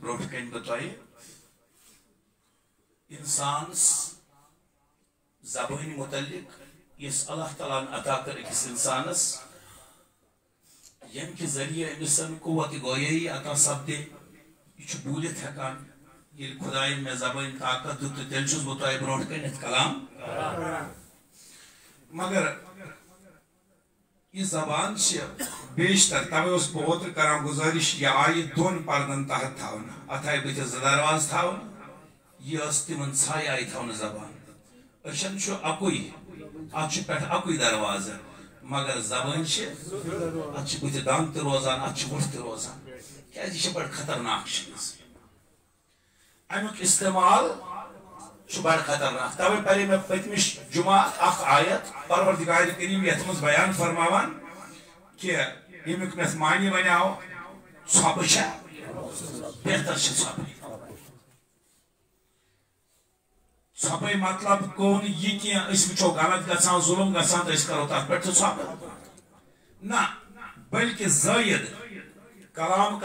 بروٹ کن بتائیے۔ انسان زبان متعلق اس اللہ تعالیٰ عطا کر اکس انسانس یم کے ذریعے امسن قوت گویی عطا سپدے یہ بولت ہکان یہ خدائے میں زبان طاقت چھس بہ تہ بروٹ کنت کلام۔ مگر یہ زبان بیشتر توے اس بہت کران گزارش یہ آئی دون پردن تحت تھاون۔ ات آئی بت زدارواز تھاون۔ یہ اس تمن ژھاے آئی تھاون زبان۔ أچھن چھو اکوئی ات چھ پٮ۪ٹھ اکوئی دروازٕ مگر زبان چھ ات چھ بتھ تہ روزان ات چھ تہ روزان۔ کیازِ یہ جی چھ بڑٕ خطرناک چیٖز امیُک استعمال چھ بڑٕ خطرناک توے پرے مےٚ پٔتمِس جمعہ اکھ آیت پروردگار کریم یتھ منٛز بیان فرماوان کہ ییٚمیُک مےٚ معنی ونیاو ژھۄپہٕ چھےٚ بہتر چھِ ژھۄپہٕ ژھۄپے مطلب گوٚو نہٕ یہِ کینٛہہ أسۍ وٕچھو غلط گژھان ظُلم گژھان تہٕ أسۍ کرو تتھ پٮ۪ٹھ تہِ ژھۄپہٕ نہ بلکہِ زٲیِد کلام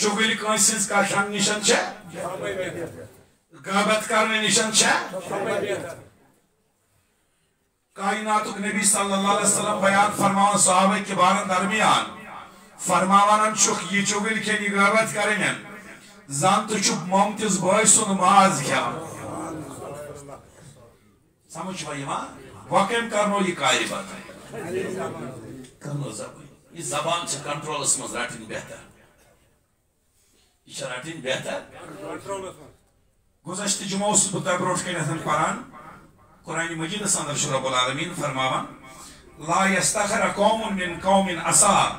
کرنہٕ نِشن فاش گویی کرنہٕ نِشن کشن نِشن غابت کرنہٕ نِشن چھےٚ کائناتک نبی صلی اللہ علیہ وسلم بیان فرماون صحابہ کبارن درمیان فرماوان چھک یہ چوگل کھینی غابت کریں زان تو چھک ممتز بھائی سن ماز کیا سمجھ بھائی ماں وقم کرنو یہ قائر بات ہے کرنو زبان یہ زبان سے کنٹرول اس مز رٹن بہتر یہ چھ رٹن بہتر گزشتہ جمعہ اس بتا بروٹ کنتن قرآن قرآن مجید اندر رب العالمین فرماوان لا يستخر قوم من قوم اصار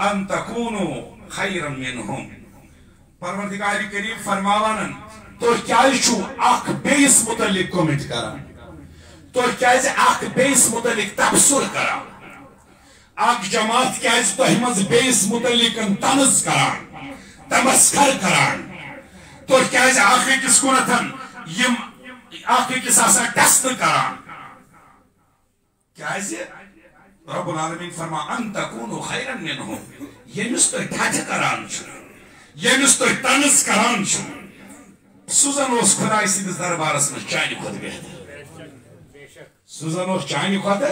ان تکونو خیرا منہم پروردگار کریم فرماوانن تو کیا چھو اخ بیس متعلق کومنٹ کران تو کیا اخ بیس متعلق تبصر کران اخ جماعت کیا تو ہمز بیس متعلق تنز کران تمسکر کران تو کیا اخ کس کنتن یم اخ کس آسا ٹیسٹ کران کیا جی؟ رب العالمین فرما، ان تکونو خیرن منہم۔ یمس تو ٹھٹ کران چھو یمس تو تنس کران چھو سوزن اس خدای سندس دربارس میں چانہ خود بہتر سوزن اس چانہ خود؟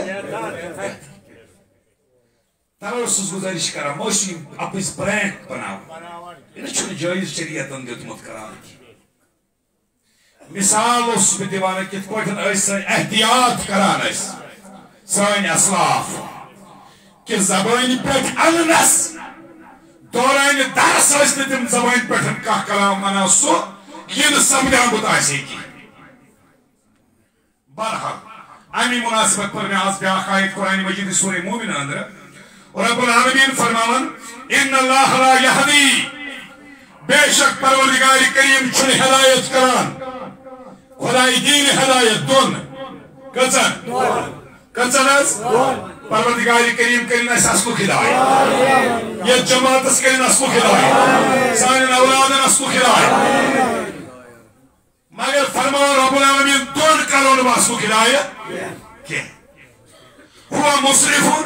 توے اس گزارش کران موشی اپس برینڈ بناو یہ چھو جائز شریعتن دیتمت کران مثال اس بھی دیوانا کت پوٹن ایسا احتیاط کران ایسا سان اسلاف کہ زبان پہ انس دوران درس اس تم زبان پہ کھا کلام ونان سو یہ سمجھامت آسے کی بہرحال امی مناسبت پر میں آج بیاکھ آیت قرآن مجید سورہ مومن اندر رب العالمین فرماون ان اللہ لا یہدی بے شک پروردگار کریم چھن ہدایت کران. خدای دین ہدایت دون. کچن. کچن از؟ پروردگار کریم کرین اس اسلو ہدایت یہ جماعت اس کرین اسلو ہدایت سانین اولادن اسلو ہدایت مگر فرمان رب العالمین دون کرون باسلو ہدایت کہ ہوا مصرفون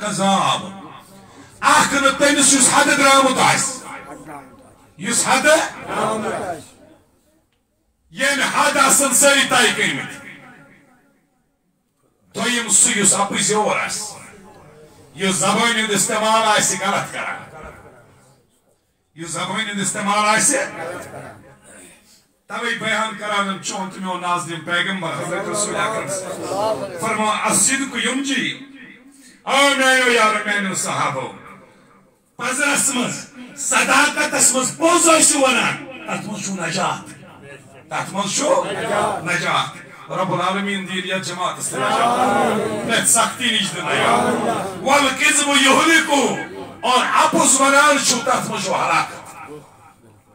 کذاب اخن تمس یس حد درامت آس یس حد یم حد آسن ساری طے کرمت دویم سو یس اپز یور آس یہ زبان ہند استعمال آس غلط کران یہ زبان ہند استعمال آس توے بیان کران چون تو میون ناظرین پیغمبر حضرت رسول اکرم فرما الصدق ينجي او میانو یارو میانو صحابو پزرس مز صداقتس مز پوز آسو ونان شو نجات. تات مز شو نجات. رب العالمین دیر یا جماعت استنجات نیت سختی نیج دنیا والکذب یهلکو اور اپس ونان مز شو حلاکت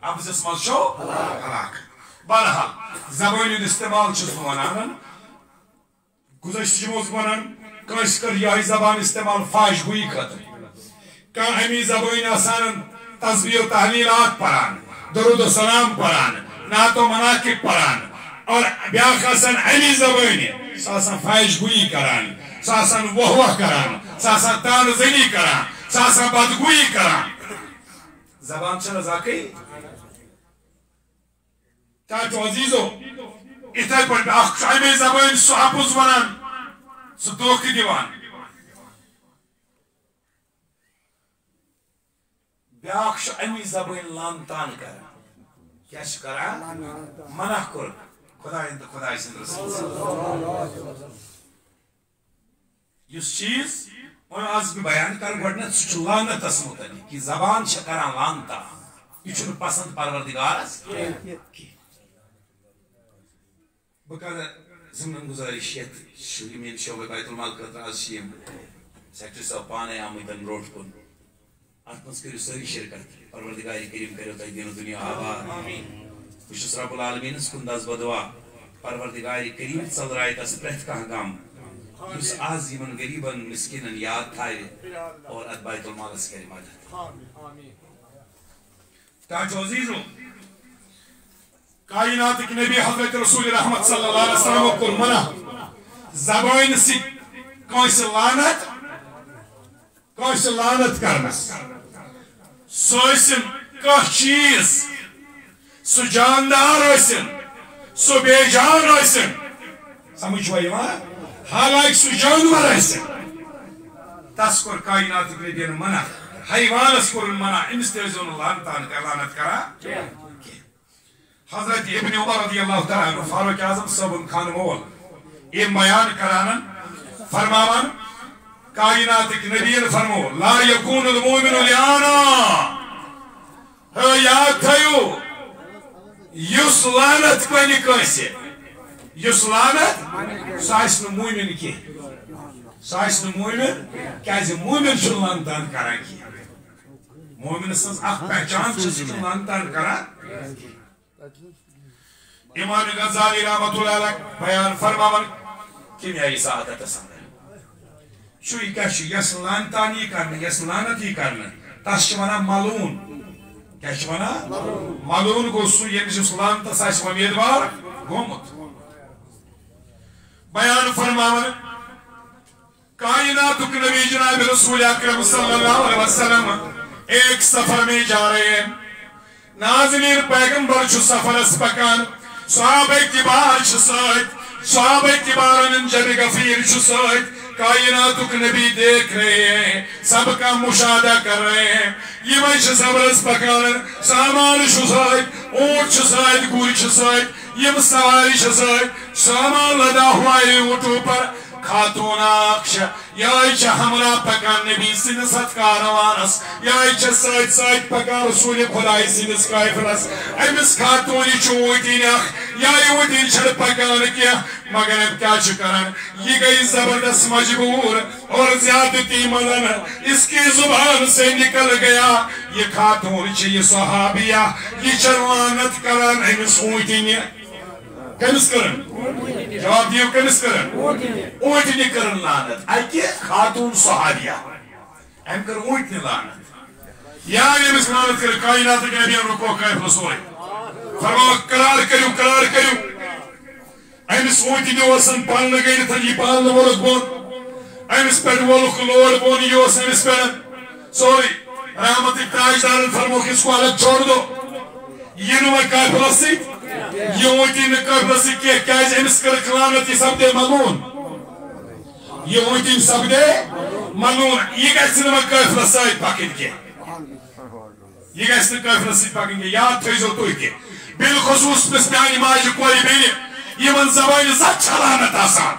اپس اسمز شو حلاکت بہرحال زبان استعمال چھس ونان گزشتہ جمعہ ونان کنس کر یہ زبان استعمال فاش گوئی خطر کان امی زبان آسان تصویر و تحلیلات پران درود و سلام پران نعت و مناقب پران اور بیاخ آسان امی زبان آسان فاش گوئی کران ساسان وہوہ کران ساسان تان زنی کران ساسان بدگوئی کران زبان چھنا زاکی؟ تاچو عزیزو، اتھائی پر اخ شایمی زبان سو اپوز ونان، سو دوکی دیوان۔ بیاکھ امی زبان لان تان کر کیا کران منع کر۔ خدا انت خدا سند رسول۔ یس چیز؟ اور آز بھی بیان کر گوڑنت سچ لانت اس متعلق کہ زبان چھ کران لانتا یہ چھن پسند پروردگار اس بکر زمن گزارش یت شوی من شعبہ بیت المال خطر از شیم۔ سیکٹری صاحب پانے آمدن روٹ کن۔ ات مز کرو ساری شرکت پروردگار کریم کرو تہ دین دنیا آباد آمین. بشس رب العالمین کن دس بدعا پروردگار کریم ژلرائے تس پرت کانٛہہ غم یس آز یمن غریبن مسکینن یاد تھاوِ اور بیت المالس کرِ مدد تاچو عزیزو کائنات کے نبی حضرت رسول رحمت صلی اللہ علیہ وسلم کو منع زبان سی کانس لعنت کانس لعنت کرنس سوسن کہ چیز سو جاندار سو بے جان سمجھ یِوان حالانکہ سو جانور تس کوٚر کائنات نبیَن منع حیوانس کوٚرُن منع ٲسۍزیو نہٕ لعنتان لعنت کران حضرت ابن عمر رضی اللہ تعالیٰ فاروق اعظم صاحب خان مول یہ بیان کرانن فرماون کائنات کے نبی نے فرمو لا یکون المومن لیانا ہے یاد تھیو یس لعنت کنی کنسی یس لعنت ساس نو مومن کی ساس نو مومن کیازِ مومن چھُ لعنتان کران کی مومن سنز اخ پہچان چھُ سُہ چھُ لعنتان کران امام غزالی رحمت اللہ علیہ بیان فرماون کیمیائی سعادت سمجھ شوی کیا چھ یس لانتانی کرنا یس لانتی کرنا تس چھ ونان ملون کیا چھ ونان ملون گو سو یمس یس لانتس آس امیدوار گومت بیان فرماون کائنات نبی جناب رسول اکرم صلی اللہ علیہ وسلم ایک سفر میں جا رہے ہیں ناظرین پیغمبر چھ سفرس پکان صحابہ کبار چھ سات صحابہ کبارن کائنات نبی دیکھ رہے ہیں، سب کا مشاہدہ کر رہے ہیں۔ یہ میں سبرس پکان سامان شسائت اونٹ شسائت گوری شسائت یہ سواری شسائت سامان لدا ہوا ہے اونٹوں پر۔ خاتون اخش یا چھ ہمرا پکان نبی سن ست کاروانس یا چھ سایت سایت پکان رسول خدای سنس کائفرس امس خاتون چوٹین اخ یا یوٹین چھ پکان کیا مگر اب کیا چھ کرن یہ گئی زبردست مجبور اور زیادتی مدن اس کی زبان سے نکل گیا یہ خاتون چھ یہ صحابیہ یہ چلانت کرن امس اوٹین کمس کرن جواب دیو کمس کرن اونٹنی کرن لعنت اکی خاتون صحابیہ ام کر اونٹنی لعنت یا یمس لعنت کر کائنات کے نبی رکو کیف رسول فرما قرار کریو قرار کریو امس اونٹنی وسن پالن گئی تھا یہ پالن ولک بون امس پیٹ ولک لوڑ بون یہ وس امس پیٹ سوری رحمت تاجدار فرمو کس کو الگ چھوڑ دو یہ نو کیف رسول یہ اونٹی نکرنس کی کیاز امس کر کلانت یہ سب دے ملون یہ اونٹی سب دے ملون یہ گھس نہ کافر سائت پکن کی یہ گھس نہ کافر سائت پکن کی یاد تھیزو تو کی بالخصوص پس میانی ماجی کوئی بیلی یہ من زبان زد چلانت آسان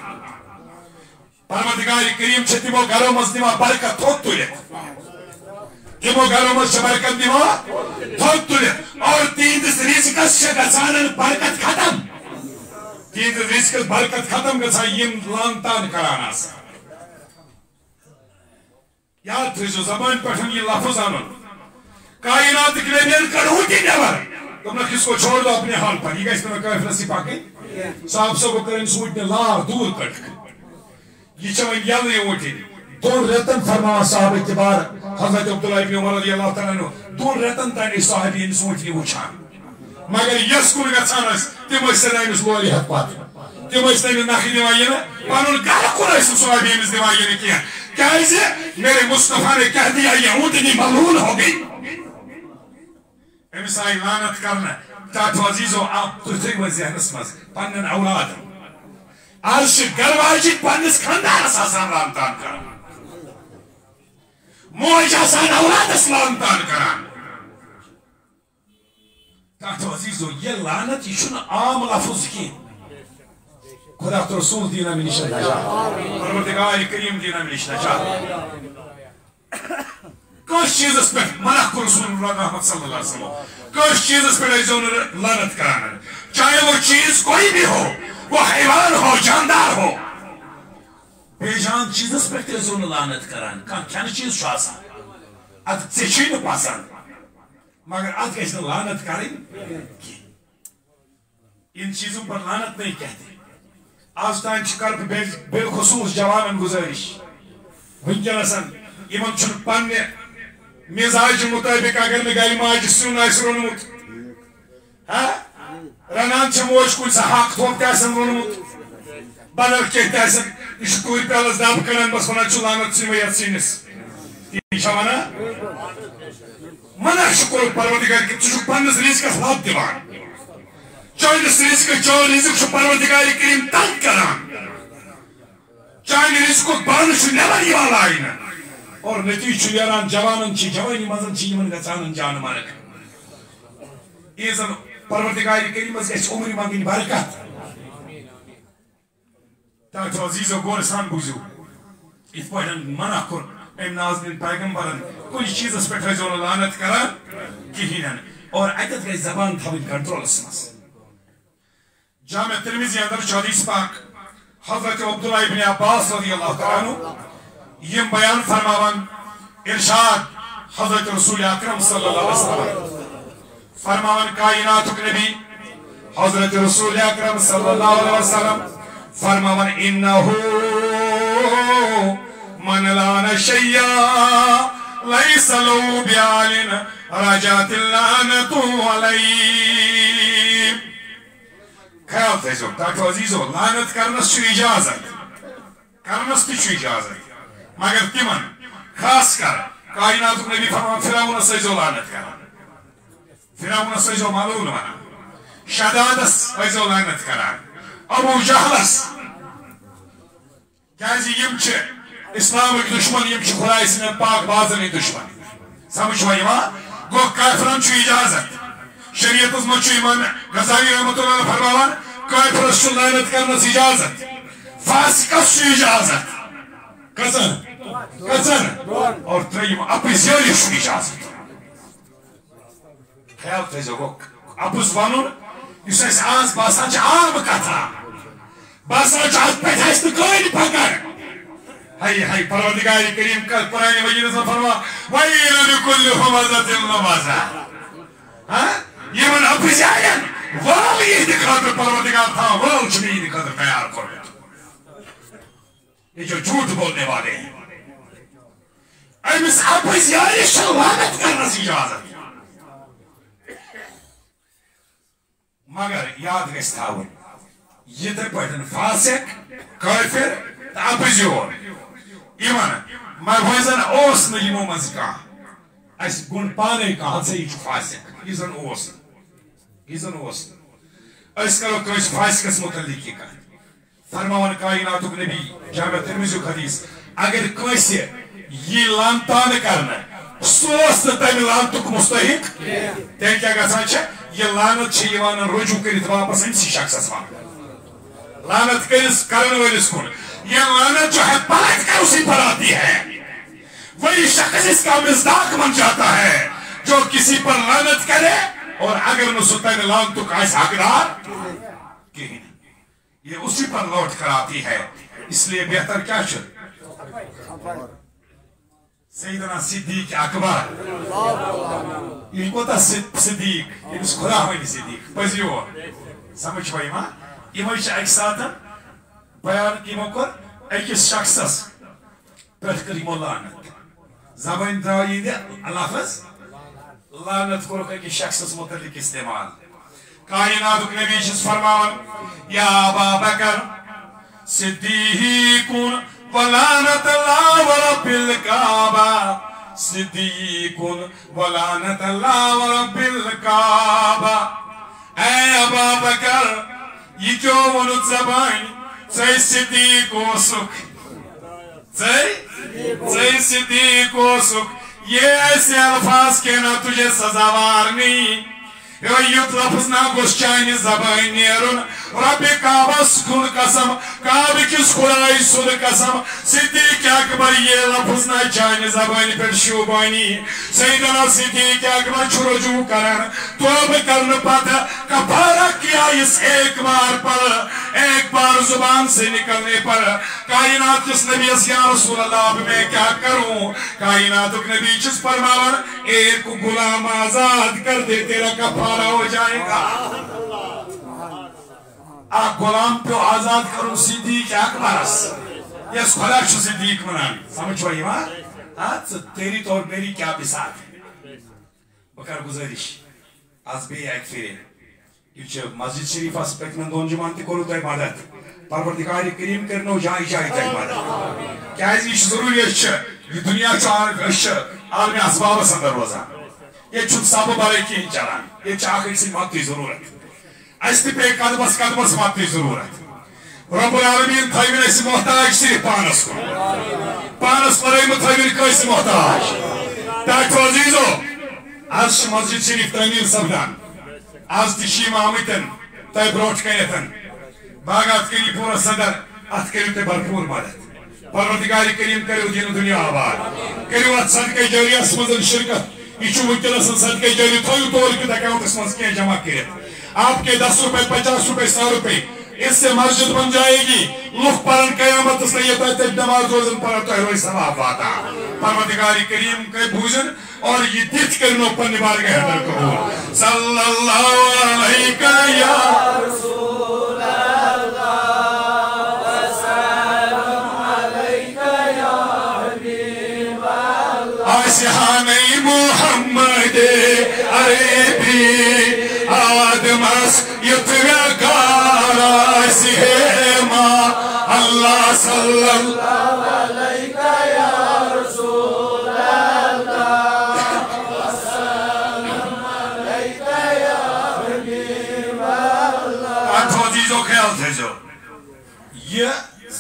پرمدگاری کریم چھتی وہ گھروں مزدیما برکت تھوک تولیت تمو گھروں مز برکت دما تھوک تلت اور تیندس رزقس گژھان برکت ختم تیندس رزقس برکت ختم گژھان یم لانتان کران آسان یاد تھیزو زبان پٹھن یہ لفظ آنن کائنات کے نبیان کڑھوٹی نیبر تم نے کس کو چھوڑ دو اپنے حال پر یہ گیس میں کافر سی پاکی صاحب کو کرن سوچ نے لار دور کٹ یہ چوین یلنے اوٹی دون رتن فرما صاحب اتبار حضرت عبداللہ ابن عمر رضی اللہ تعالیٰ عنہ، دون رتن تانی صاحبین سوچ نہیں وچھان۔ مگر یس کن گژھان اس تم ٲسۍ سن أمِس لورِ ہٮ۪تھ پتہٕ تم ٲسۍ تٔمِس نکھٕ دِوان یِنہٕ پنُن گرٕ کُن ٲسۍ نہٕ صحابی أمِس دِوان یِنہٕ کینٛہہ کیازِ میرے مصطفیٰ نے کہہ دیا یہ اونٹنی ملعون ہو گئی۔ أمِس آیہِ لعنت کرنہٕ ٹاٹھو عزیٖزو، آپ تُہۍ تھٲیِو ذہنس منٛز پننٮ۪ن اولادن آز چھِ گرٕ واجِنۍ پننِس خاندانس آسان لانتان کران موج آسان اولادس لانتان کران ٹاٹھو عزیٖزو یہِ لعنت یہِ چھُنہٕ عام لفظ کینٛہہ خدا تو رسول دینا میں نشان نجات پروردگار کریم دینا میں نشان نجات کس چیز اس پر منع کو رسول اللہ محمد صلی اللہ علیہ وسلم۔ کس چیز اس پر ایزون لانت کرانا چاہے وہ چیز کوئی بھی ہو، وہ حیوان ہو، جاندار ہو۔ بے جان چیز اس پر ایزون لانت کران کان کھن چیز چھو آسان ات ژےٚ نہٕ پسند مگر ات گژھِ نہٕ لانت کرٕنۍ ان چیزوں پر لانت نہیں کہتے آج تان کر بالخصوص جوانن گزارش ونکس ان پنہ مزاج مطابق اگر میں گھر ماجہ سیون آس رونمت رنان موج کن سا حق تھوپ تن رونمت بدل کی یہ کور پیالس دب کڑان بس ونان لانت ثن یت سنس تی ونان منع کور پروردگار کہ ژٕ پنس رزقس لب دِوان چانس رزق چون رزق پروردگار کریم تنگ کران چانہ رزق بان نبر یوان لائن اور نتیجہ نیران جوانن جوانی مزن گھان جان مرک یہ زن پروردگار کریم گھس عمر منگن برکت تاکہ عزیزو غور سان بوزو ات پہ منع کور ام نازن پیغمبرن کن چیزس پہ لانت کران کہین اور اتت گئی زبان تھوین کنٹرولس مز جامع ترمیزی اندر حدیث پاک حضرت عبداللہ ابن عباس رضی اللہ تعالیٰ عنہ یم بیان فرماوان ارشاد حضرت رسول اکرم صلی اللہ علیہ وسلم فرماوان کائنات نبی حضرت رسول اکرم صلی اللہ علیہ وسلم فرماوان انہو من لان شیعہ لیس لو بیالن رجات اللعنتو علیہ. خیال تھو ڈاکٹر عزیزو لانت کرنس چو اجازت. کرنس تہ اجازت. مگر تمن خاص کر، کائنات نبی فرمان فراؤنس ٲسۍزیو لانت کران فراؤنس ٲسۍزیو ملعون ونان شدادس ٲسۍزیو لانت کران ابو جہلس کیازِ یم چھِ اسلامٕکۍ دشمن یم چھِ خداے سٕنٛدٮ۪ن پاک بازن دشمن سمجھ وۄنۍ یِوان گوٚو کافرن چھُ اجازت شریعت مجھ غزالی رحمت اللہ فرماوان کافرس لعنت کرنس اجازت فاسقس اجازت کزن کزن اور تریم اپس یورش اجازت خیال تھیزو گو اپس ونن اس اس آز باسان عام کتھا باسان ات پہ ہست پکڑ ہائی ہائی پروردگار کریم کا قرآن مجید سے فرما وَيْلُ لِكُلِّ هُمَزَةٍ لُمَزَةٍ ہاں یمن اپزین وال یہ خاطر پروردگار تھا وال چھنے یہ خاطر تیار کرو یہ جو جھوٹ بولنے والے ہیں امس اپزیانی شلوانت کرنا سی اجازت مگر یاد گژھِ تھاوٕنۍ یِتھے پٲٹھۍ فاسق کٲفر تہٕ اپزیور یِمن وۄنۍ زن اوس نہٕ یِمو منٛز کانٛہہ اَسہِ گوٚن پانے کانٛہہ ہسا یہِ چھُ فاسق۔ یہِ زن اوس۔ نہٕ گیزن اوس۔ اس کرو کس فاسقس متعلق یہ کہت فرماون کائناتک نبی، جامع ترمیزی حدیث، اگر کس یہ لانتان کرنا سوس تم لانتک مستحق تیل کیا گسان چھ یہ لانت یوان رجوع کرت واپس امسی شخصس وان لانت کرس کرن ولس کن یہ لانت جو ہے پلٹ کر اسی پر آتی ہے۔ وہی شخص اس کا مزداق بن جاتا ہے جو کسی پر لانت کرے اور اگر نہ سلطان لان تو کائس حقدار کہیں یہ اسی پر لوٹ کر آتی ہے۔ اس لیے بہتر کیا چھر سیدنا صدیق اکبر یہ کوتا صدیق یہ خدا ہوئی صدیق پزیو سمجھ ہوئی ماں یہ مجھے ایک ساتھ بیان کی مکر ایک شخص پر کریم لعنت زبان درائی دے اللہ فز لعنت کرو کہ شخص متعلق استعمال کائنات نبی چھس فرمان یا ابا بکر صدیقون ولانت اللہ ورب الكعبہ صدیقون ولانت اللہ ورب الكعبہ اے ابا بکر، یہ کیوں ونت زبان ژے صدیق اوسک ژے ژے صدیق اوسک یہ ایسے الفاظ کہنا تجھے سزاوار نہیں۔ یت لفظ نا گوش چانہ زبان نیرن رب کعبس کن قسم کعبہ کس خدائی سن قسم صدیق اکبر یہ لفظ نا چانہ زبان پہ شوبانی سیدنا صدیق اکبر چھ رجوع کرن توب کرن پتہ کفارہ کیا اس ایک بار پر ایک بار زبان سے نکلنے پر کائنات کس نبی اس یا رسول اللہ اب میں کیا کروں کائنات نبی چس فرماون ایک غلام آزاد کر دے، تیرا کفارہ ہو جائے گا۔ اخ غلام پیو آزاد کرن صدیق اکبرس یس، خدا چھ صدیق منان سمجھ وئی وا ہاں تیری تو اور میری کیا بسات ہے؟ بکر گزارش۔ آز بے ایک پھر یہ مسجد شریف اس پکنن دون جمان تی کرو تہ مدد پروردگار کریم کرنو جائے جائے تہ مدد کیاز یہ ضروری ہے یہ دنیا چار اش عالم اسباب اندر روزان یہ چھت سب بارے کی چلان یہ چاہ اسی مات ضرورت۔ اس تہ پہ قدمس قدمس مات ضرورت۔ رب العالمین تھوین اس محتاج صرف پانس کو۔ پانس پرائم تھوین کس محتاج۔ ڈاکٹر عزیزو آج مسجد شریف تعمیر سپدان آز تشیم آمتن تہ بروٹ کنتن باغات کری پورا صدر ات کرو تہ بھرپور مدد۔ پروردگار کریم کرو دین دنیا آباد. کرو ات صدقہ جاریہ مزن شرکت. یہ ونکس صدقہ جاری تھو طور کت اکاؤنٹس مز کی جمع کرت آپ کے دس روپے، پچاس روپے سو روپے، اس سے مسجد بن جائے گی. لوگ پرن قیامت اس لیے تو نماز روزن پر تو ہوئی ثواب واتا پروردگار کریم کے بوجن اور یہ دت کرنو پر نبار کے حضر قبول. صلی اللہ علیہ یا رسول اللہ.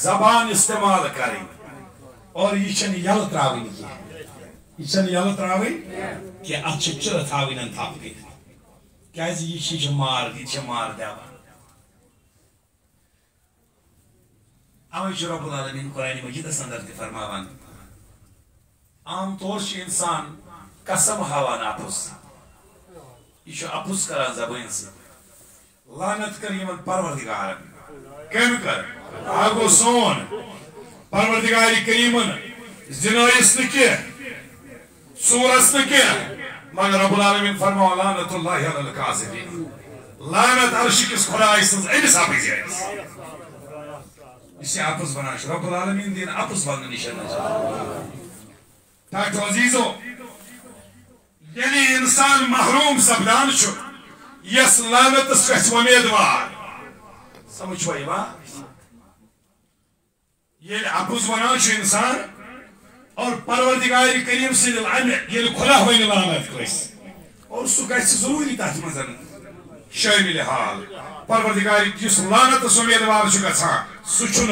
زبان استعمال کریں اور یہ چھن یل تراوین کی یہ چھن یل تراوین کہ ات چھ چر تھاوین تھاپ گئی کیاز یہ چھ مار یہ چھ مار دیوان اوے چھ رب العالمین قرآن مجید اندر تہ فرماوان عام طور چھ انسان قسم ہاوان اپس یہ چھ اپس کران زبان سے لعنت کر یمن پروردگار کم کر آگو سون پروردگار کریمن زنائس نکی سورس نکی مگر رب العالمین فرماو لعنت اللہ علی القاسدین لعنت عرش کس خدا سنز ایمس آپ زیادس اسی آپس بناش رب العالمین دین آپس بننا نشان تاکہ عزیزو یعنی انسان محروم سبدان چھو یس لعنت اس امیدوار سمجھ وای وا یہ ونان چھ انسان، اور پروردگار کریم سے لعنت یہ کھلا ہوئی لعنت کس اور سو گژھِ ضروری تات منزن شامل حال پروردگار کس لعنت اس امیدوار چھ گژھان سو چھن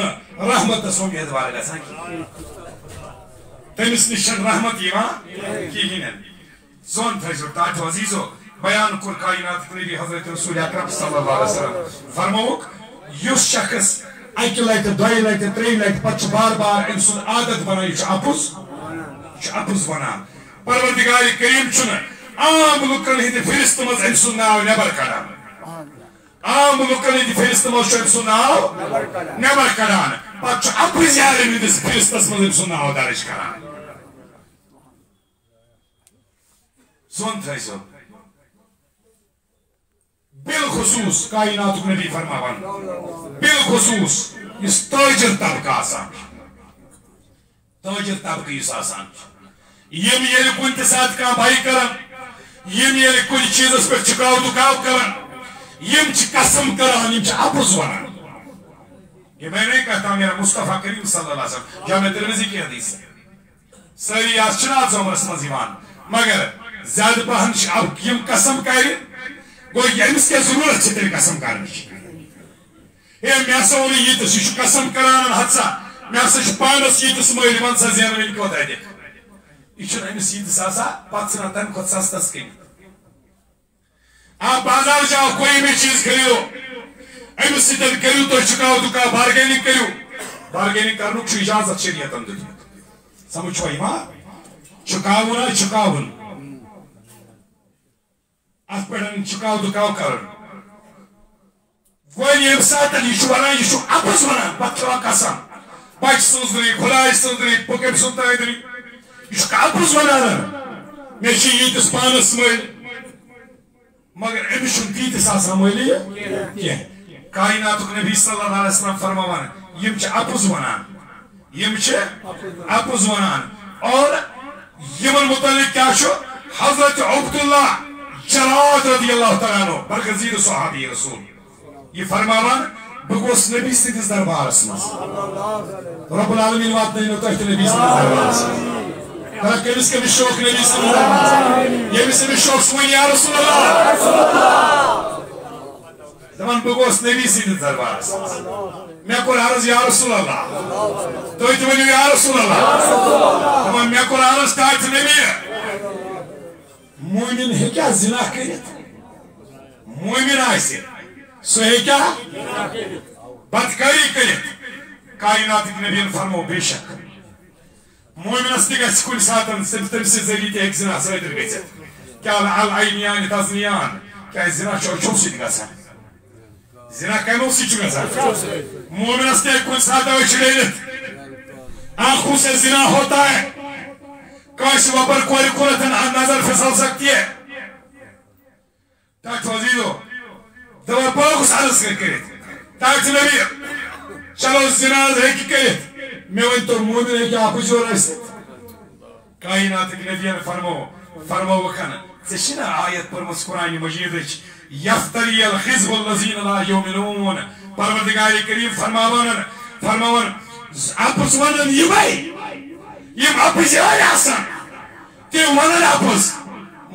رحمت اس امیدوار گژھان تمس نشن رحمت یوان کہین زون تھیزو تاٹو عزیزو، بیان کر کائنات نبی حضرت رسول اکرم صلی اللہ علیہ وسلم. فرموک یس شخص اکہ لٹہ دۄیہِ لٹہ ترٛیٚیہِ لٹہ پتہٕ بار بار أمۍ سُنٛد عادت بنان یہِ چھُ اپُز یہِ چھُ پروردگار کریم چھُنہٕ عام لُکن ہٕنٛدِ فہرست منٛز أمۍ سُنٛد ناو نٮ۪بر کڑان عام لُکن ہٕنٛدِ فہرست منٛز چھُ أمۍ سُنٛد ناو نٮ۪بر کڑان پتہٕ چھُ اپُز یارن ہٕنٛدِس فہرستس منٛز أمۍ سُنٛد ناو درج کران سون تھٲیزیو بالخصوص کائنات نبی فرماوان بالخصوص اس تاجر طبقہ آسان۔ تاجر طبقہ اس آسان۔ یم یل کن تہ سات کان بھائی کرن، یم یل کن چیزس پہ چکاو دکاو کرن، یم چھ قسم کران یم چھ اپز ونان یہ میں نہیں کہتا میرا مصطفیٰ کریم صلی اللہ علیہ وسلم، جامع ترمیزی کی حدیث ہے۔ سری آج چھنا زمرس مز مگر زیادہ پہن اب یم قسم کری گو یمس کے ضرورت چھ تیل قسم کرنی اے میں ہسا ون یہ یہ قسم کران حدسا میں ہسا پانس یہ مل ون سا زین ون کوت اتہ یہ امس یہ آسان پتہ ژھان تمہ کھت سستس کن آپ بازار جاؤ کوئی بھی چیز خریدو امس سن کرو تھی چکاو دکا بارگیننگ کرو بارگیننگ کرنک اجازت شریعت دت سمجھ چھو ایمان چکاون چکاون ات پہ چکاو دکاو کرن ون یم سات یہ ونان یہ اپز ونان پتہ قسم بچ سوزری خدائے سوزری پکم سن تایدری یہ اپز ونان مے یتس پانس مل مگر امس چھ تیتس آسان ملی کی کائنات نبی صلی اللہ علیہ وسلم فرماوان یم چھ اپز ونان یم اپز ونان اور یمن متعلق کیا حضرت عبداللہ جلال رضی اللہ تعالیٰ عنہ برگزید صحابی رسول یہ فرماوان بگوس نبی سندس دربارس مز رب العالمین وات نہیں تہ نبی سندس دربارس تہ کمس کمس شوق نبی سندس دربارس یمس امس شوق سوین یا رسول اللہ دپان بگوس نبی سندس دربارس مے کور عرض یا رسول اللہ تھی تہ ونیو یا رسول اللہ دپان مے کور عرض تہ نبی مومن ہیکیا زنا کرت مومن آسہ سو ہے کیا بدکاری کرت کائنات نبی فرمو بے شک مومنس تہ گژھِ کُنہِ ساتہٕ تٔمۍ سٕنٛدِ ذٔریعہٕ تہِ ہیٚکہِ زِنا صٲدِر گٔژھِتھ کیٛاہ العینیان تزنیان کیٛازِ زِنا چھُ أچھو سۭتۍ گژھان زِنا کمیو سۭتۍ چھُ مومنس تہِ ہیٚکہِ کُنہِ ساتہٕ أچھ آنکھوں سے زنا ہوتا ہے کٲنٛسہِ وۄپر کورِ کُنتھ نظر پھسل سکتی ہے تتھ وزیدو دوا باغس عرض کر کرت تاکہ نبی چلو زناز ہے کہ کرت میں ون تو مومن ہے کہ آپ جو رست کائنات کے نبی نے فرمو فرمو وکن تشنا آیت پر مسقران مجید یفتری الخزب الذین لا یؤمنون پروردگار کریم فرماون فرماون اپس ونن یمای یم اپس یای آسان تی ونن اپس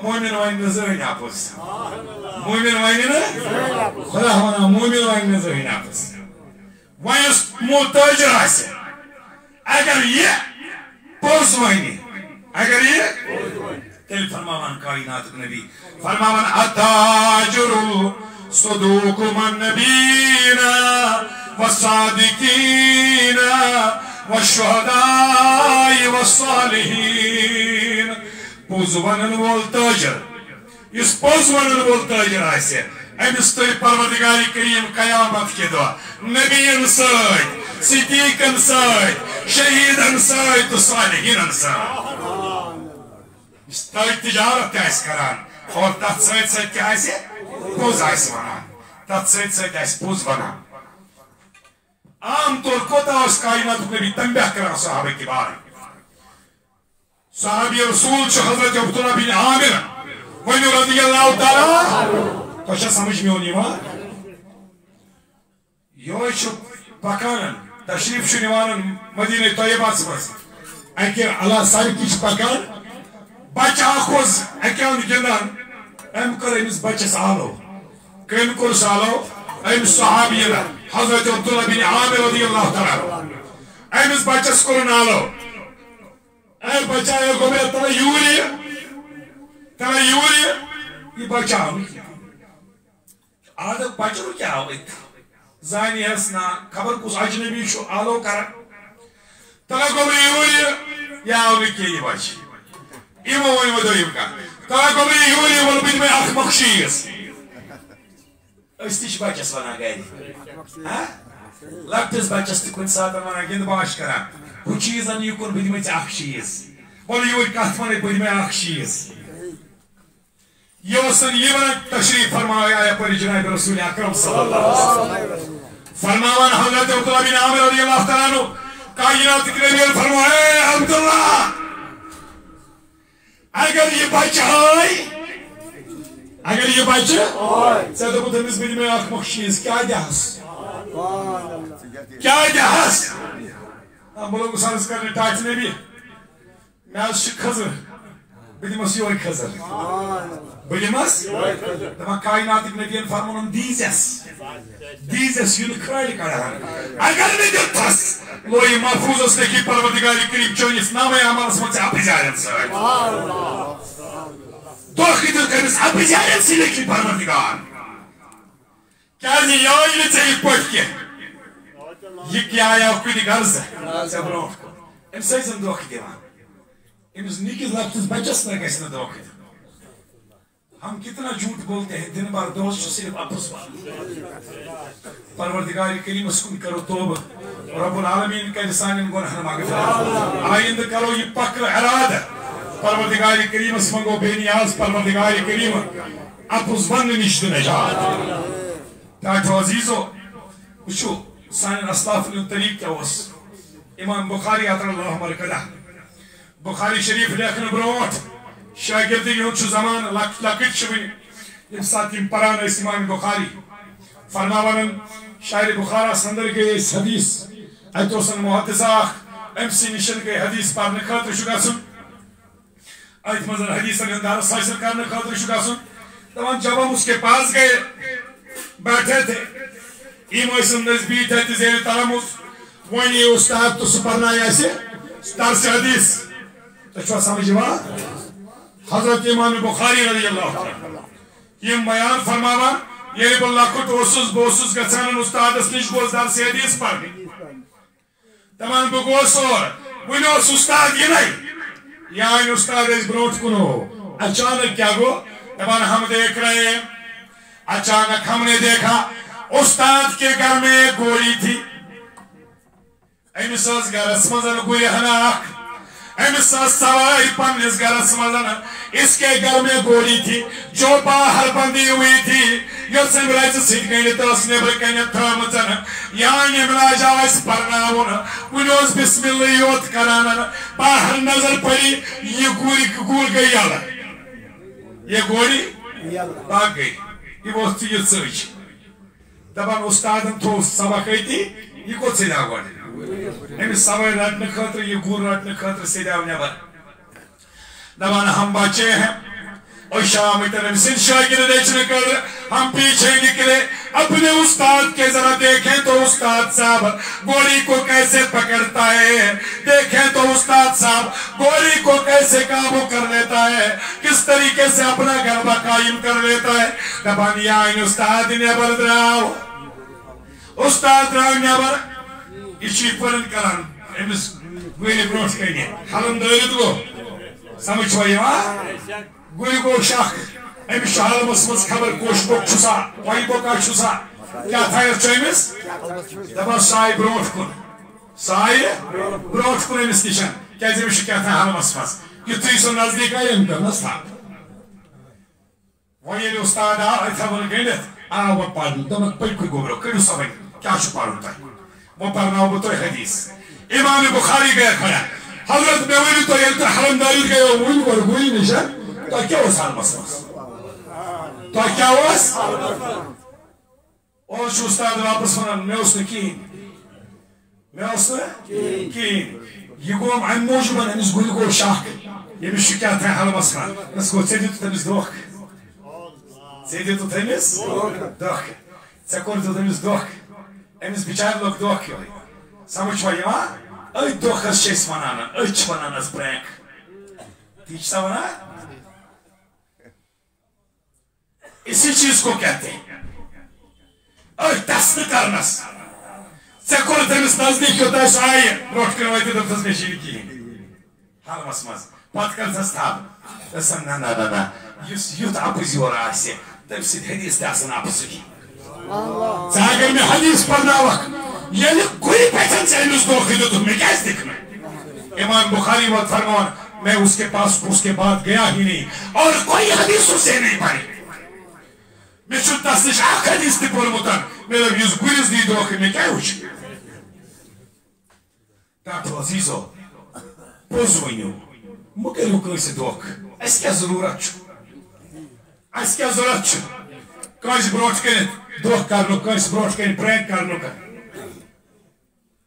مومن وین نظر اپس مومن ون خدا ونان مومن ون زہین آپس ونس محتاجر آس اگر یہ پوز ون اگر یہ تیل فرماوان کائنات نبی فرماوان اتاجر صدوق من نبینا والصادقین والشهداء والصالحین پوز ونن وول تاجر اس پوز ونن وول تاجر آسے. امس تر پروردگار کریم قیامت کے دعا. نبیین سۭتۍ صدیقن سۭتۍ شہیدن سۭتۍ تہٕ صالحینن سۭتۍ یُس تٔتھۍ تجارت تہِ کران. اور تتھ سۭتۍ سۭتۍ کیٛاہ آسہِ پوٚز آسہِ ونان. تتھ سۭتۍ سۭتۍ آسہِ پوٚز ونان. عام طور کوتاہ اوس کائناتُک نبی تنبیہ کران صحابہ کے بارے صحابی رسول چھُ حضرت عبداللہ بن عامر ونیو رضی اللہ تعالیٰ تو چھا سمجھ میں ہونی وہاں یہ چھو پکان تشریف چھو نیوان مدینہ طیبہ سمجھ اکی اللہ ساری کچھ پکان، بچہ آخوز اکی آن گندان ام کر امس بچس آلو کم کر سالو ام صحابی اللہ۔ حضرت عبداللہ بن عامر رضی اللہ تعالیٰ امس بچس کرن آلو اے بچہ ہے۔ گو میں تلا یوری تلا یوری یہ بچہ آو آدھا بچہ رو کیا آو زانی ہسنا خبر کس اجنبی شو؟ آلو کرا۔ تلا گو میں یوری یا آو نکی یہ بچہ۔ ایمو وی مدریم کا۔ تلا گو میں یوری ول بید میں اخ مخشیز استیش بچس ونا گئی لکٹس بچس تکن ساتن ونا گند باش کرا ہو چیزن یہ کن بد میں اخ چیز ول یور کت ون بد میں اخ چیز یہ وسن یہ ون تشریف فرمایا ہے پر جناب رسول اکرم صلی اللہ علیہ وسلم فرماوان حضرت عبداللہ بن عامر رضی اللہ تعالیٰ عنہ کائنات کے نبی فرمایا اے عبداللہ اگر یہ بچہ آئی اگر یہ بچہ ژے دوٚپُتھ أمِس بہٕ دِمے اکھ مۄکھ چیٖز کیٛاہ دِہَس کیٛاہ دِہَس بہٕ لوگُس عرض کرنہِ ٹاٹھ نبی مےٚ حظ چھِ کھٔزٕر بہٕ دِمس یورے کھٔزٕر بہٕ دِمس دپان کایناتٕکۍ نبیَن فرمونُن دیٖزٮ۪س دیٖزٮ۪س یہِ نہٕ کھٲلۍ کڑان اگر نہٕ دِتھس لوی محفوظس لیکھی پروردگاری کریم چٲنِس نامے عملس منٛز ژےٚ اپٕزارٮ۪ن سۭتۍ دھوکہٕ دیُت أمِس اپٕزارٮ۪ن سۭتۍ لیکھی پروردگار کیٛازِ یہِ آے نہٕ ژےٚ یِتھ پٲٹھۍ کینٛہہ یہ کیا آیا کُنہِ غرضہٕ ژےٚ برونٛٹھ کُن أمِس ٲسۍ زن دھوکہٕ دِوان أمِس نِکِس لۄکٹِس بچس نہ گژھِ نہٕ دھوکہٕ دیُن ہم کتنا جھوٹ بولتے ہیں دن بھر دوست چھُ صرف اپس پروردگار کریمس کن کرو توبہ رب العالمین کرِ سانٮ۪ن گۄنہن مغفرت آئندہ کرو یہ پکر ارادہ پروردگار کریمس منگو بے نیاز پروردگار کریم اپس وننہٕ نش تہٕ نجات ٹاٹھو عزیزو وٕچھو سانٮ۪ن اسلافن ہُنٛد طریٖقہٕ کیٛاہ اوس امام بخاری عطر اللہ مرکدہ بخاری شریف لیکھنہٕ برونٛٹھ شاگردگی ہُنٛد چھُ زمانہٕ لۄکٕٹۍ چھِ وٕنہِ ییٚمہِ ساتہٕ پران ٲسۍ امام بخاری فرماوان شاعر بخارس اندر گٔے أسۍ حدیث اتہِ اوسن محدث اکھ أمۍ سٕے نِش گٔے حدیث پرنہٕ خٲطرٕ چھُ گژھُن أتھۍ منٛز حدیثن ہُنٛد درس حٲصِل کرنہٕ خٲطرٕ چھُ گژھُن دپان جب ہم اس کے پاس گئے بیٹھے تھے یم ٲسۍ نزدیٖک تتہِ زیرِ تلمُز وۄنۍ یہِ استاد تہٕ سُہ پرنایہِ اَسہِ درس حدیث تۄہہِ چھُوا سمجھ یِوان حضرت امام بخاری رضی اللہ عنہ یم بیان فرماوان ییٚلہِ بہٕ لۄکُٹ اوسُس بہٕ اوسُس گژھان استادس نِش گوس درس حدیث پرنہِ دپان بہٕ گوس اور وُنہِ اوس استاد یِنَے یعنی استاد ٲسۍ برونٛٹھ کُن ہو اچانک کیا گو دپان ہم دیکھ رہے ہیں اچانک ہم نے دیکھا استاد کے گھر میں ایک گوری تھی۔ ٲس گرس منٛز گُرِ ہنا اکھ أمِس ٲس سوارِ پننِس گرس منٛز اس کے گھر میں گوری تھی جو باہر بندی ہوئی تھی۔ رَزِ سۭتۍ گٔنڈِتھ ٲس نیٚبرٕ کَنٮ۪تھ تھٲومٕژ یعنی علاج آو اَسہِ پرناوُن اوس بِسمِ اللہ یوت کران باہر نظر پڑی یہِ گُرۍ گُر گٔے یلہٕ یہِ گوری باغ گٔے یہِ ووٚتھ تہٕ یہِ ژٔج دپان استادن تھوٚو سبق أتی یہِ کوٚت سیٚدیٛاو گۄڈٕ أمِس سوٲرۍ رٹنہٕ خٲطرٕ یہِ گُر رٹنہٕ خٲطرٕ سیٚدیٛاو نٮ۪بر دپان ہم بچے ہیں اور شام اتنے سن شاگرد دیکھنے کر ہم پیچھے نکلے اپنے استاد کے ذرا دیکھیں تو استاد صاحب گولی کو کیسے پکڑتا ہے دیکھیں تو استاد صاحب گولی کو کیسے قابو کر لیتا ہے کس طریقے سے اپنا غلبہ قائم کر لیتا ہے دپان یعنی استاد نیبر دراو استاد دراو نیبر یہ چی پرن کران امس گولی بروٹ کنی حلم دٲرِتھ گو سمجھ چھوا یوان گوی گو شخ امس چھ حلمس مز خبر کوش بوک چھسا وای بوکا چھسا۔ کیا تھایر چھ دپان بروٹ کن۔ ساے بروٹ کن امس نشن کیازِ جی امس چھ تھا حلمس مز سُہ نزدیٖک آیہِ أمۍ کٔرنَس تھپھ وۄنۍ ییٚلہِ اُستاد آو اَتہِ ووٚن گٔنڈِتھ آو وۄنۍ پرنہِ دوٚپُن پٔکِو گوٚبرو کٔرِو سا وۄنۍ کیٛاہ چھُ پرُن تۄہہِ وۄنۍ پرناو بہٕ تۄہہِ حدیث۔ امام بخاری گٔے کھڑا۔ حضرت مےٚ ؤنِو تُہۍ ییٚلہِ تۄہہِ حرمدٲری گٔیو وٕنۍ گۄڈٕ گُرۍ یہِ اَمہِ موٗجوٗب أمِس گُرۍ گوٚو شک ییٚمِس چھُ کیٛاہ تانۍ حلمس منٛز أمِس گوٚو ژےٚ دِتُتھ أمِس دھوکہٕ ژےٚ دِتُتھ أمِس دھوکہٕ ژےٚ کوٚرتُتھ أمِس دھوکہٕ أمِس بِچارِ لوٚگ دھوکہٕ یِہوٚے سمجھ چھوا یِوان أتھۍ دھوکھس چھِ أسۍ وَنان أسۍ چھِ وَنان حظ پرٛینٛک تی چھِ سا وَنان اسی چیز کو کہتے ہیں۔ أتھۍ ٹسنہٕ کرنس۔ ژےٚ کوٚرُتھ أمِس نزدیٖک یوٚتام سُہ آیہِ برٛونٛٹھ کَنہِ وٲتِتھ دوٚپتھس مےٚ چھِ کِہیٖنۍ حلمس منٛز پتہٕ کٔرتھس تھپھ دوٚپسن نہ نہ نہ نہ یُس یُتھ اَپُز یورٕ آسہِ تٔمۍ سۭتۍ حدیٖث تہِ آسان اَپزُے ژٕ اگر مےٚ حدیٖث پرناوکھ ییٚلہِ کُنہِ پٮ۪ٹھ ژےٚ أمِس دھوکہٕ دیُتُتھ مےٚ کیٛازِ دِکھ نہٕ امام بخاری وقت فرمان میں اس کے پاس اس کے بعد گیا ہی نہیں۔ اور کوئی حدیث اسے نہیں پڑھی۔ Mir tut das nicht auch kein Istipormutan. Mir da juz guiz di doch mi kauč. Tako, zizo. Pozvonju. Mogu li ukoj se dok? Eski ja zoruraču. Eski ja zoruraču. Kaj si bročkenet? Dok karno, kaj si bročkenet, prank karno ka.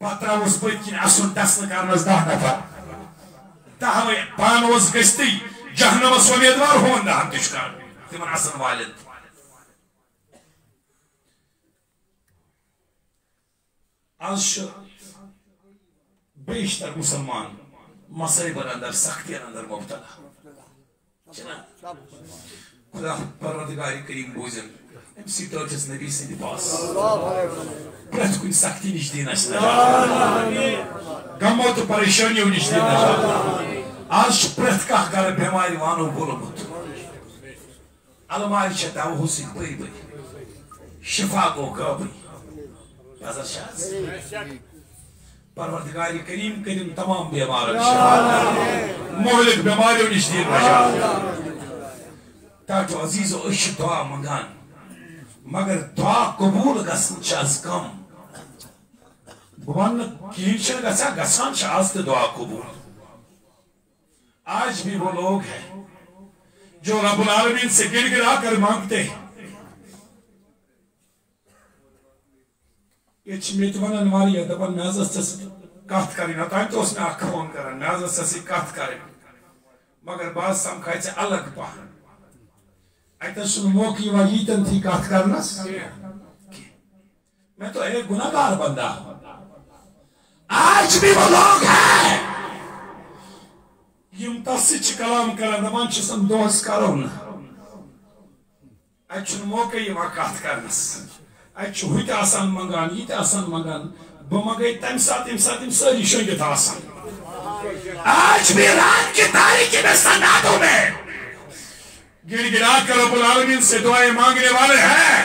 ضرورت ہے اس کی پتہ اس پت کن اسن ٹسن کرنس دہ نفر دہ پان اس گستی جہنمس امیدوار ہون دہن تش کر تمن اسن والد آج بیشتر مسلمان مصائبن خدا پروردگاری کریم بوزن ام سی توجس نبی سندی پاس پرت کن سختی نش دین اس نجات غمو تو پریشانیو نش دین نجات آج پرت کھا گر بیماری وانو بولمت علمائی چھ دو حسین بری بری شفا گو گابری نظر شاز پروردگار کریم کریم تمام بیمار مہلک بیماریوں نش دین نجات تاکہ عزیز و اش دعا منگان مگر دعا قبول گسن چاز کم۔ بوان کین چھ گسا، گسان چھ آز دعا قبول۔ آج بھی وہ لوگ ہیں جو رب العالمین سے گر گرا کر مانگتے ہیں۔ یہ چمیت ونن واری ہے دبن میازس چس کات کریں نتائیں تو اس نے میں اکھون کرن میازس چسی کات کریں مگر بعض سمکھائی سے الگ پاہن ایتا سن موقعی وحیدن تھی کات کرنس میں تو ایک گناہگار بندہ ہوں آج بھی وہ لوگ ہیں یم تسچ کلام کرن دپان چھسن دوس کرون اتھ موقع یوان کت کرنس اتھ ہت آسان منگان یہ آسان منگان بہ منگے تمہ سات یم سات یم ساری شنگت آسان آج بھی رات کی تاریخی میں سناتوں میں گر گرا کر رب العالمین سے دعائیں مانگنے والے ہیں۔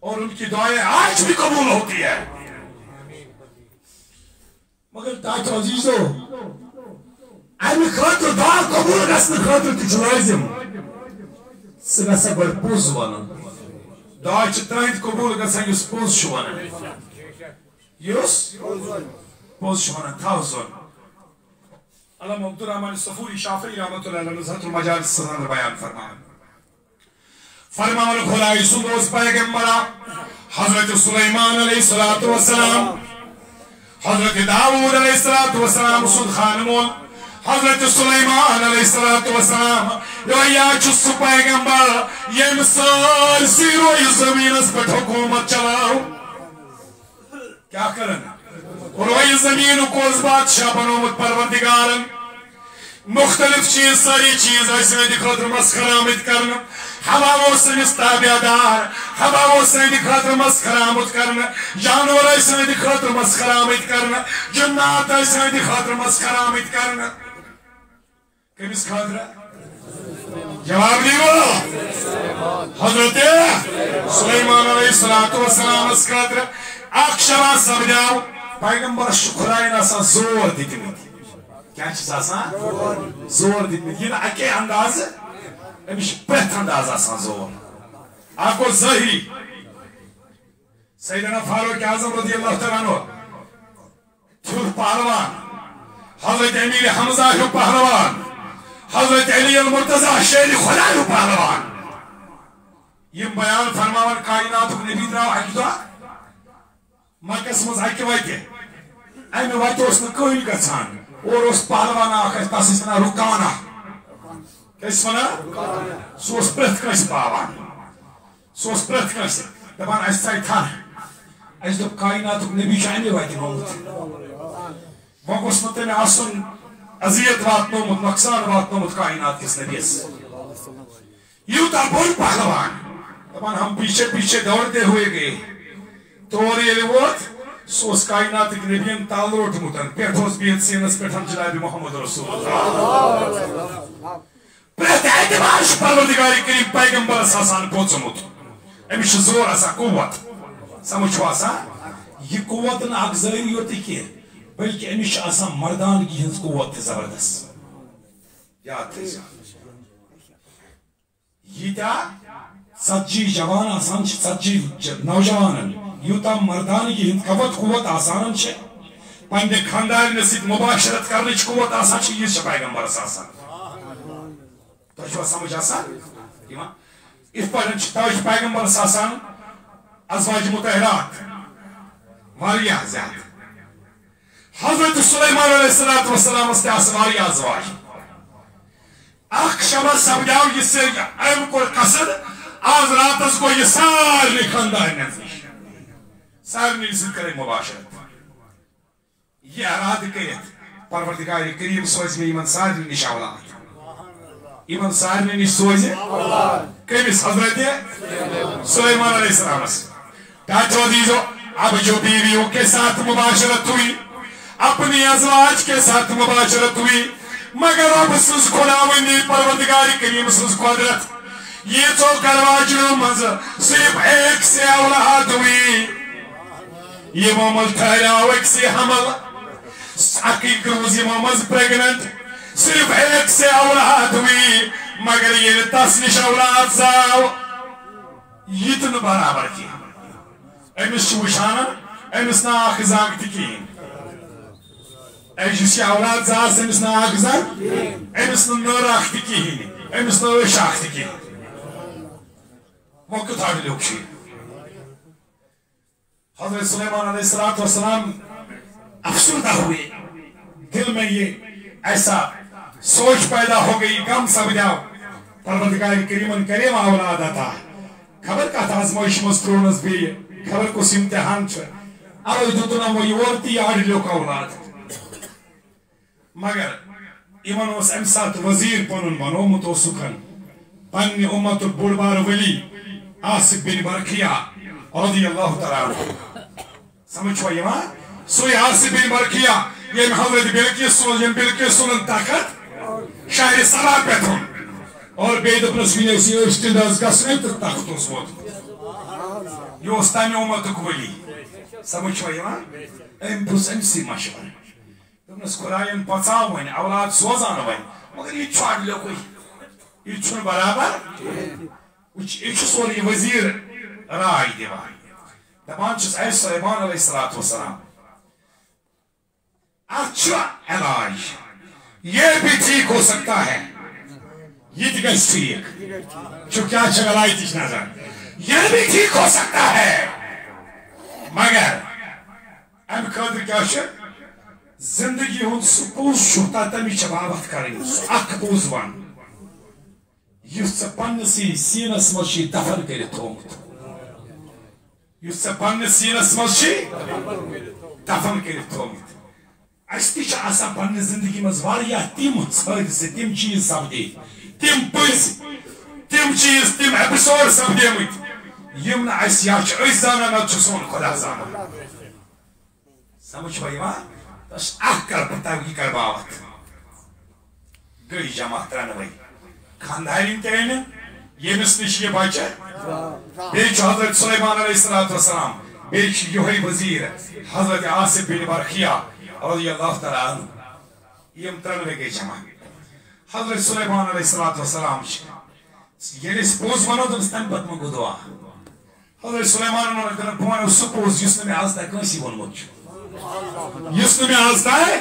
اور ان کی دعائیں آج بھی قبول ہوتی ہے مگر تاکہ عزیزو امی خاطر دعا قبول گسن خاطر تہ لازم سہ گسا گۄڈٕ پوٚز ونُن دعا چھِ تٕہنٛدِ قبول گژھان یُس پوٚز چھُ ونان یُس پوٚز چھُ ونان تھاو زون علم عبدالرحمن صفوری شافعی رحمت اللہ علیہ حضرت المجالس سنن بیان فرمان فرمان خدای سن روز پیغمبرا حضرت سلیمان علیہ السلام حضرت داود علیہ السلام سن خانمون حضرت سلیمان علیہ السلام یہ سہ پیغمبر یم سارسی روی زمینس پہ حکومت چلاو کیا کرن؟ روی زمین کو اس بادشاہ بنومت پروردگارن۔ مختلف چیز، ساری چیز ایسے خاطر مسخر آمد کرنا۔ ہوا وہ سنس تابعدار ہوا وہ سند خاطر مسخر آمد کرنا۔ جانور سند خاطر مسخر آمد کرنا۔ جنات سند خاطر مسخر آمد کرنا۔ کمس خاطر؟ جواب دیو حضرت سلیمان علیہ السلام اس خاطر۔ اخ شبا سمجھاو پیغمبر شکرائن آسان زور دیتمت کیا چیز آسان زور دیتمت یہ اکی انداز امیش پرت انداز آسان زور آکو ظاہری سیدنا فاروق اعظم رضی اللہ تعالیٰ عنہ تھر پہلوان حضرت امیر حمزہ ہو پہلوان حضرت علی المرتضی شیر خدا ہو پہلوان یہ بیان فرماون کائنات نبی دراو حقیقہ مکس مز اکہ وتہ امہ وتہ اس نل گھان اور اس پہلوان اخ تس ونان رکانا۔ کس ونان سہ پریت کنس پاوان سہ پریت کنس دپان اس ژاے تھر اس دپ کائنات نبی امہ وتہ گومت وہ گوس تمہیں آسن اذیت واتنومت نقصان واتنومت کائنات کس نبیس یوتا بڑ پہلوان دپان ہم پیچھے پیچھے دوڑتے ہوئے گئے۔ تور یل ووت سوس کائنات نبین تال روٹمتن پٮ۪ٹھ اوس بِہِتھ سیٖنس پٮ۪ٹھ جناب محمد رسول اللہ پرٛٮ۪تھ اعتبار چھُ پروردگار کریم پیغمبرس آسان پوٚژمُت أمِس چھُ زور آسان قوت سمجھ چھُ آسان یہِ قوت نہٕ اکھ ظٲہری یوت کینٛہہ بلکہِ أمِس چھِ آسان مردانگی ہٕنٛز قوت تہِ زبردست یاد یوتا مردان کی ہند قوت قوت آسان چھے؟ پندے خاندان ست مباشرت کرنے چھ قوت آسان چھے؟ یہ چھ پیغمبر آسان؟ تو سمجھ آسان؟ اس پر تو چھ پیغمبر آسان، ازواج متحرات واریاہ زیادہ حضرت سلیمان علیہ السلام اس کے آسواری ازواج. اخ شبہ سمجھاو یہ سے ام کو قصد، آز راتس کو یہ سارے خاندان نزدیک سارے سے کرے مباشرت۔ یہ اراد کرت پروردگار کریم سوز میں ایمن سارے نش اولاد ایمن سارے نش سوز کمس حضرت سلیمان علیہ السلام۔ ٹاٹو دیزو اب جو بیویوں کے ساتھ مباشرت ہوئی، اپنی ازواج کے ساتھ مباشرت ہوئی، مگر اب سز خداوندی پروردگار کریم سز قدرت۔ یہ تو کرواجنوں مز صرف ایک سے اولاد ہوئی۔ یہ محمد ٹھہراؤ ایک سے حمل حقیق روز یہ محمد پریگننٹ صرف ایک سے اولاد ہوئی مگر یہ تس نش اولاد زاو یہ تو برابر کی امس وشان امس نا اخ زاگ تہ کہین اس اولاد زاس امس نا اخ زاگ امس نر اخ تہ کہین امس نش اخ تہ کہین وہ کتھا لوگ حضرت سلیمان علیہ السلام افسردہ ہوئے۔ دل میں یہ ایسا سوچ پیدا ہو گئی کم سمجھا پروردگار کریمن کریم اولاد عطا خبر کت آزمائش مز ترونس بی خبر کس امتحان چھ اوے دتنا وہ یورتی آڑ لوک اولاد۔ مگر ایمن اس ام سات وزیر پنن بنومت اوسکن پنہ امت بوڑ بار ولی آصف بن برکیہ رضی اللہ تعالی عنہ۔ سمجھ چھو یوان سوی آصف بن برکیہ یہ حضرت بلکیس سن یم بلکیس سنن طاقت شاہر سبا پیتھن اور بے دپنس ونس یہ اشتد از گسن تو تخت اس ووت یہ اس تمہ امتک ولی سمجھ چھو یوان ام پرس ام سی مشور دپنس خداین پژاو ون اولاد سوزان ون مگر یہ چھوڑ لوکوی یہ چھن برابر یہ سوری وزیر رائے دیوان دپان چھس اے سلیمان علیہ السلام اچھا علاج یہ بھی ٹھیک ہو سکتا ہے یہ تو گھس ٹھیک جو کیا چگلائی تیش نظر یہ بھی ٹھیک ہو سکتا ہے مگر ام قدر کیا شک زندگی ہوں سپوز شوتا تمی چبابت کریں اک پوز ون یس پنسی سینس مشی دفن کرے تھومت یس پنس سینس مشی دفن کرے تھومت اس تہ آسان پنہ زندگی مز واریاہ تم حادثہ تم چیز سپدے تم پز تم چیز تم ایپسوڈ سپدمت یم نا اس یا چھ اس زانان نہ چھ سون خدا زانان سمجھ پہ تس اخ کر پتہ یہ کر باوت گئی جمع ترنوئی خاندارین تین یمس نش یہ بچہ بیچ حضرت سلیمان علیہ السلام بیچ یہ وزیر حضرت آصف بن برخیہ رضی اللہ تعالیٰ عنہ. یم ترنوے گئی جمع حضرت سلیمان علیہ السلام یعنی سپوز ونو تم تم پت مگو دعا. حضرت سلیمان علیہ السلام بہن سپوز یس نمی آزتا ہے کنسی ونمت چھو یس نمی آزتا ہے؟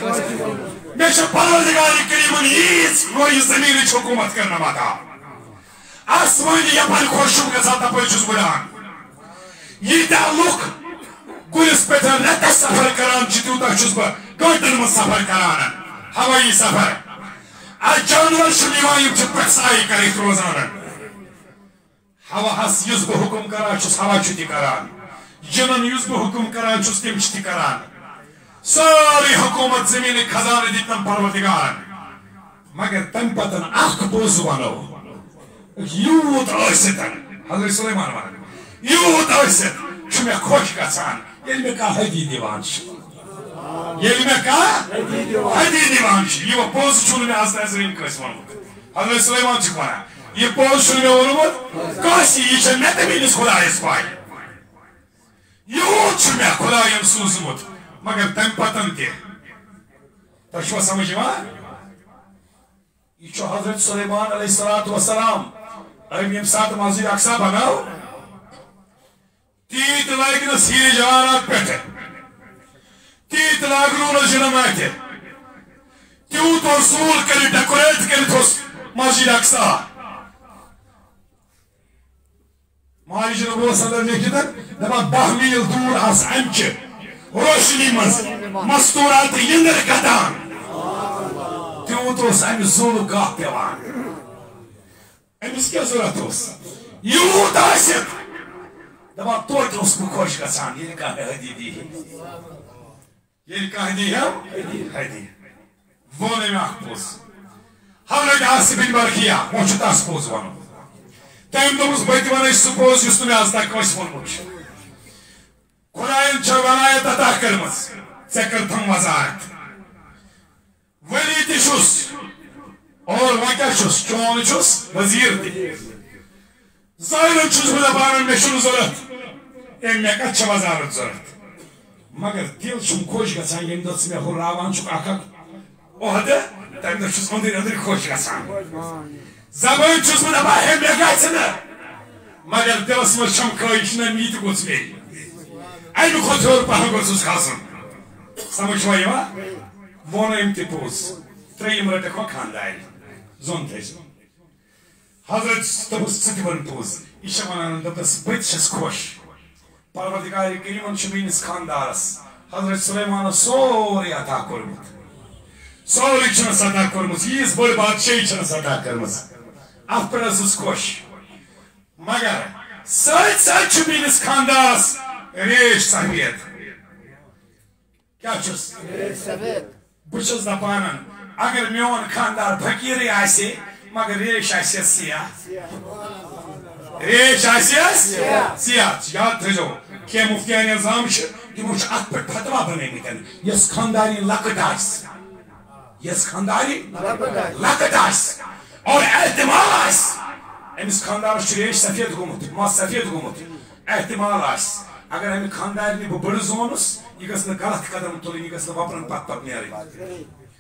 میں چھو پروردگاری کریمن ایز روی زمین چھ حکومت کرنا ماتا۔ آسمانی یپن خوشم کے ساتھ اپنے چیز بڑھان یہ تعلق کلس پہ سفر کران تیوتہ چھس بہ گنٹن من سفر کران ہوایی سفر از جانور یم پہ سائی کرت روزان ہوا ہس اس بہ حکم کران چھس ہوا چھ تہ کران جنن اس بہ حکم کران چھس تم چھ تہ کران ساری حکومت زمین خزانہ دتن پروردگارن مگر تم پتن اخ ونو یوت ٲسِتن حضرت سلیمان ونان یوت ٲسِتھ چھُ مےٚ خۄش گژھان یل میں کہا حدی دیوان یل میں کہا حدی دیوان یہ پوز چھوڑ میں آستا ہے زرین کس ونمت حضرت سلیمان چھک وانا یہ پوز چھوڑ میں ونمت کاسی یہ چھل میں تمینس خدا اس پائی یہ چھو میں خدا یم سوزمت مگر تم یم سات مازید اکسا بناو تیت لگ نا سیر جوانات پہ تیت لاگنو نا جنم آتے تیوت رسول کری ڈیکوریٹ کری تھوس مسجد اقصا مالج نبو صدر لیکتن بہ میل دور آس امچ روشنی مز مستورات یندر کتان تیوت اس ام زول گاہ پیوان امس کیا ضرورت اس یوت آسک دپان توت اس بہ خوش گژھان ییٚلہِ کانٛہہ مےٚ ہدی دی ییٚلہِ کانٛہہ دی ہم ہدی ووٚن أمۍ اکھ پوٚز حضرت آصف بن برکیہ وۄنۍ چھُ تس پوٚز وَنُن تٔمۍ دوٚپُس بہٕ تہِ وَنَے سُہ پوٚز یُس نہٕ مےٚ آز تام کٲنٛسہِ ووٚنمُت چھُ خۄدایَن چھےٚ ولایت عطا کٔرمٕژ ژےٚ کٔرتھم وضاحت تہِ چھُس اور وۄنۍ کیٛاہ چھُس چون چھُس وزیٖر تہِ ظٲہرن چھُس بہٕ دپان مےٚ چھُنہٕ ضوٚرتھ أمۍ مےٚ کتھ چھےٚ وضاحت ضوٚرتھ مگر دل چھُم خۄش گژھان ییٚمہِ دۄہ ژٕ مےٚ ہُراوان چھُکھ اکھ اکھ عہدٕ تمہِ دۄہ چھُس أنٛدٕرۍ أنٛدٕرۍ خۄش گژھان زبٲنۍ چھُس بہٕ دپان ہے مےٚ گژھِ نہٕ مگر دلس منٛز چھم خٲہِش نہ مےٚ زوٚن تھٲیزِ حضرت تہِ وَن پوٚز یہِ وَنان تہِ چھَس خۄش پروردگار کریمن میٲنِس خاندارس حضرت سلیمانس سورُے عطا کوٚرمُت سورُے چھُنس عطا کوٚرمُت ییٖژ بٔڑ بادشاہی چھنس عطا کٔرمٕژ اتھ ٲسٕس خۄش مگر سۭتۍ چھُ میٲنِس خاندارس ریش سفید کیٛاہ چھُس بہٕ چھُس دپان اگر میون خاندار فقیٖرٕے آسہِ مگر ریش آسٮ۪س سیاہ ریش آسٮ۪س سیاہ یاد تھٲیزیو کینٛہہ مفتیان نظام چھِ تِمو چھِ اتھ پٮ۪ٹھ فتوا بنٲومٕتۍ یۄس خانداری لۄکٕٹ آسہِ یۄس خانداری لۄکٕٹ آسہِ اور احتمال آسہِ أمِس خاندارس چھُ ریش سفید گوٚمُت مس سفید گوٚمُت احتمال آسہِ اگر امہِ خاندارنہِ بہٕ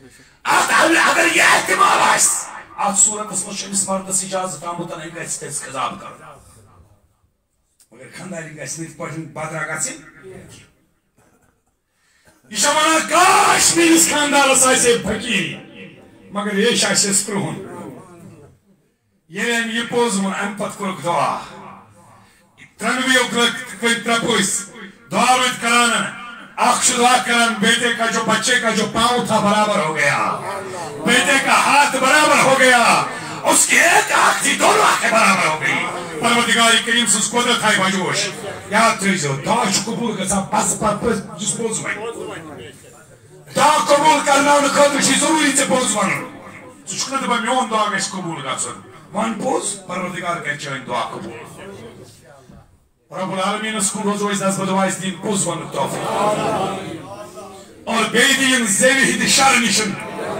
بٔڑٕ زونُس یہِ گژھِ نہٕ غلط قدم تُلٕنۍ یہِ گژھِ نہٕ وۄپرن پتہٕ پتہٕ نیرٕنۍ اتھ اگر یہِ احتمال آسہِ اتھ اجازت آمُت گژھِ خطاب کرُن مگر خاندارنہِ نہٕ یِتھ پٲٹھۍ بدرا گژھٕنۍ یہ چھا ونان کاش میٲنس خاندارس آسے فقیری مگر ریش آسیس کرہُن ییٚلہِ أمۍ یہِ پوٚز ووٚن اَمہِ کوٚرُکھ دعا ترٛنوٕیو کٔرۍ ترٛےٚ پٔژھۍ دعا روٗدۍ کران اکھ چھُ دعا کران بیٹے کا جو بچے کا جو پاؤں تھا برابر ہو گیا۔ بیٹے کا ہاتھ برابر ہو گیا۔ اس کی ایک آنکھ تھی، دونوں آنکھیں برابر ہو گئی پروردگار کریم سٕنٛز قۄدرت آیہِ بجوش یاد تھٲیزیو دعا چھُ قبوٗل گژھان بس پتہٕ یُس پوٚز وَنہِ دعا قبوٗل کرناونہٕ خٲطرٕ چھِ ضروٗری ژےٚ پوٚز وَنُن ژٕ چھُکھ نہٕ دپان میون دعا گژھِ قبوٗل گژھُن وَن پوٚز پروردگار کرِ چٲنۍ دعا قبوٗل۔ رب العالمینس کُن روزو أسۍ نظر دعایس دِنۍ پوٚز ونُک توفیق اور بیٚیہِ دِیِن زیوِ ہِنٛدِ شر نِش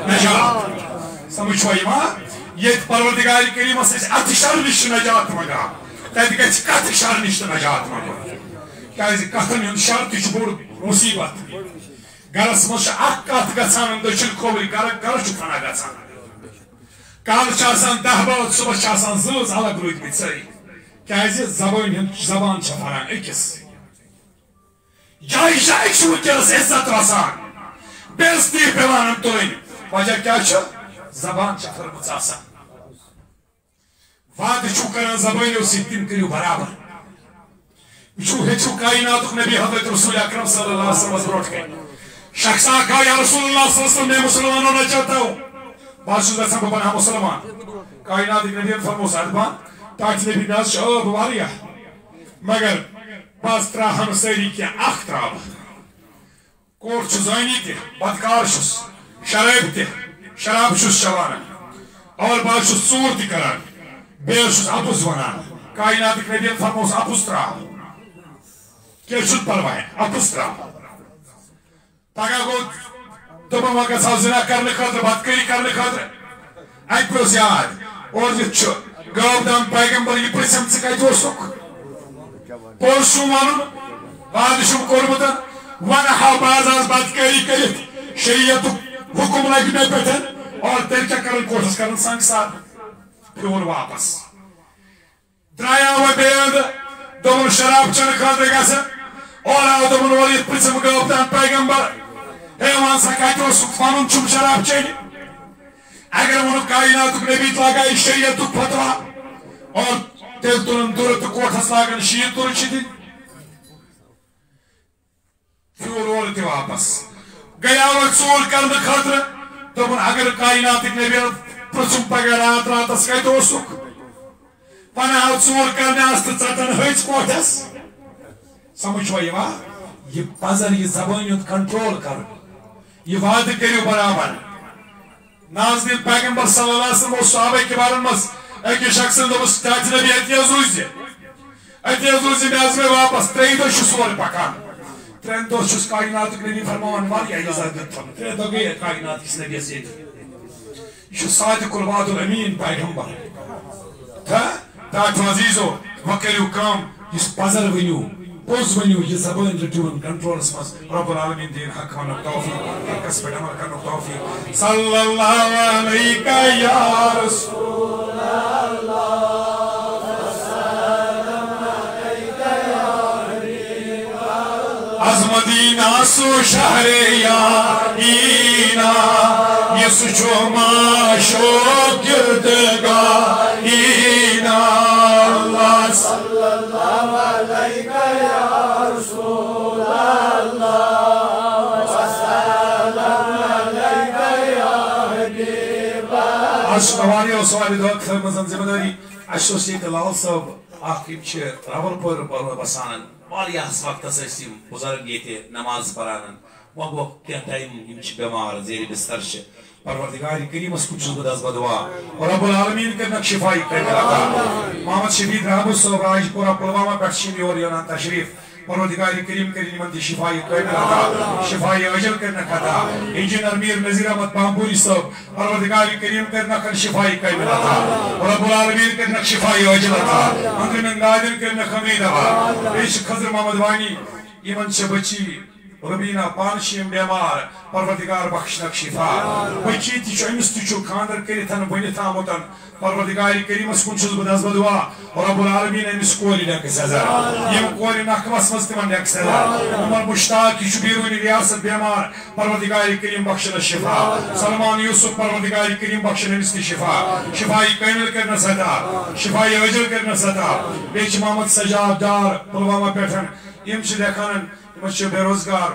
نجات سمجھ چھوا یِوان ییٚتہِ پروردگار کریٖمس أسۍ اتھٕ شر نِش چھِ نجات منگان تتہِ گژھِ کتھٕ شر نِش تہِ نجات منگُن کیازِ کتھن ہُنٛد شر تہِ چھُ بوٚڑ مُصیبت گرس منٛز چھِ اکھ کتھ گژھان دٔچھِنۍ کھوورِ گرٕ گرٕ چھُ فنا گژھان کالہٕ چھِ آسان دہ بٲژ صبحس چھِ آسان زۭز الگ روٗدمٕتۍ سٲری کیازِ زبٲنۍ ہُنٛد زبان چھِ فران أکِس جایہِ جایہِ چھُ وٕنکیٚنس عزت وسان بے عزتی پیوان تُلٕنۍ وجہ کیٛاہ چھُ زبان چھِ پھٔرمٕژ آسان وعدٕ چھُو کران زبٲنیو سۭتۍ تِم کٔرِو برابر وٕچھو ہیٚچھو کایناتُک نبی حضرت رسول اکرم صلی اللہ علیہ وسلم برونٛٹھ کَنہِ شخصا کہا یا رسول اللہ صلی اللہ علیہ نبی مےٚ حظ چھِ ٲب واریاہ مگر بس تراہن سٲری کینٛہہ اکھ تراو کوٹ چھُ زٲنی تہِ بدکار چھُس شرٲبۍ تہِ شراب چھُس چٮ۪وان اور بہٕ چھُس ژوٗر تہِ کران بیٚیہِ چھُس اپُز ونان کایناتٕکۍ نبیَن فرموس اپُز تراو کینٛہہ چھُنہٕ پرواے اپُز تراو پگہہ گوٚو دوٚپُن وۄنۍ گژھٕ ہا زِنا کرنہٕ خٲطرٕ بدکٲری کرنہٕ خٲطرٕ اَتہِ پیوٚس یاد اور یُتھ چھُ ژٕ کتہِ اوسُکھ پوٚز چھُم ونُن وعدٕ چھُم کوٚرمُت ونہٕ ہا باز آز بدکٲری کٔرِتھ شریعتُک حُکم لگہِ مےٚ پٮ۪ٹھ اور تیٚلہِ کیٛاہ کرن کوٹھس کرن سنگسار پھیوٗر واپس درٛایاو وۄنۍ بیٚیہِ اندٕ دوپن شراب چن خاطر گھس اور آو دوپن اور یہ پرچم گوپتان پیغمبر ہے وہاں سا کہتے ہو سکفانون چم شراب چن اگر ونو کائنات نبی لگائی شریعت فتوا اور تیل تلن دور تو کوٹھس لاگن شیت تور دن فیول وول تہ واپس۔ گیا وہ ژوٗر کرنہٕ خٲطرٕ دوٚپُن اگر کایناتٕکۍ نبی پرٛژھُم پگاہ رات راتس کتہِ اوسُکھ پنہٕ آو ژوٗر کرنہِ آس تہٕ ژٹن ۂژ کوٹھس۔ سمجھ چھوا یِوان یہ پزر، یہ زبان ہند کنٹرول کر۔ یہ وعدٕ کٔرِو برابر۔ ناظرین پیغمبر صلی اللہ علیہ وسلم اوس صحابہ کبارن منٛز أکِس شخصن دوٚپُس ٹاٹہِ نبی اَتہِ حظ روٗزِ اَتہِ حظ روٗزِ مےٚ حظ مےٚ واپس ترٛیٚیہِ دۄہ چھُ سورٕ پکان ترٛٮ۪ن دۄہ چھُس کایناتُک نبی فرماوان واریاہ عزت دِتُن ترے دو گئے کائنات کس نبی سے یہِ چھُ صادق الوعد الأمیٖن پیغمبر تہٕ ٹاٹھ عزیٖزو وۄنۍ کٔرِو پوز ونیو یہ زبان جو رٹیون کنٹرولس مس رب العالمین دین حق ونک توفیق حقس پہ عمل کرنک توفیق صلی اللہ علیکہ یا رسول از مدینہ سو شہر یارینا یس چھو ما شوق گردگا اینا سوالی دو ذمہ داری اشو سید صاحب آخیم چھ راول پر بسانن واریاہس وقتس بزرگ ییٚتہِ نماز پرانن وۄنۍ گوٚو کینٛہہ ٹایم یِم چھِ بٮ۪مار بستر چھِ پروردگار کریمس کن چھُس بہٕ دس بدوا اور رب العالمین کرنک شفائی کرنے لگا. محمد شفیق رحمت صاحب راج پورا پلوامہ پہ چھ یور یونان تشریف. پروردگار کریم کریم من شفائی کرنے لگا. شفائی اجل کرنے کھتا انجینئر میر نظیر احمد پامپوری صاحب پروردگار کریم کرنے کھن شفائی کرنے لگا. رب العالمین کرنے شفائی اجل لگا. اندر من نادر کرنے خمید لگا. بیش خضر محمد وانی، ایمن چھ بچی ربینا پانشیم بیمار پروردگار بخشنک شفا بچی تی چھو امس تی چھو خاندر کریتن بنیت آمتن پروردگار کریمس کن چھس بد از بدوا رب العالمین امس کوری نک سزا یم کوری نکمس مز تمن نک سزا عمر مشتاق کی بیرونی ریاست بیمار پروردگار کریم بخشن شفا سلمان یوسف پروردگار کریم بخشن امس تی شفا شفائی کامل کرنا سدا شفائی اجل کرنا سدا بیچ محمد سجاد دار پلوامہ پیٹھن یم چھ دیکھانن تمس بے روزگار